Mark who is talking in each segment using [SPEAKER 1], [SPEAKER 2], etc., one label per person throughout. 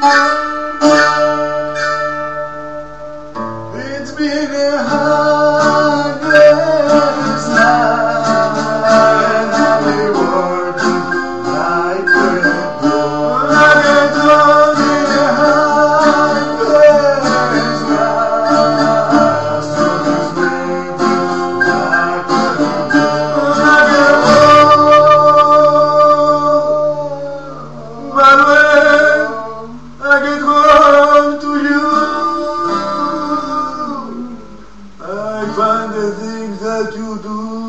[SPEAKER 1] 猫 I find the things that you do.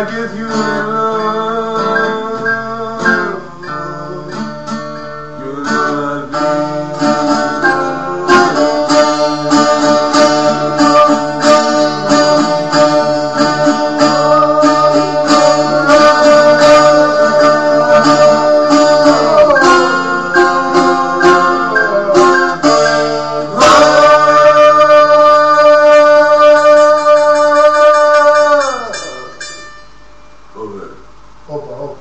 [SPEAKER 1] I give you love. 哦不哦。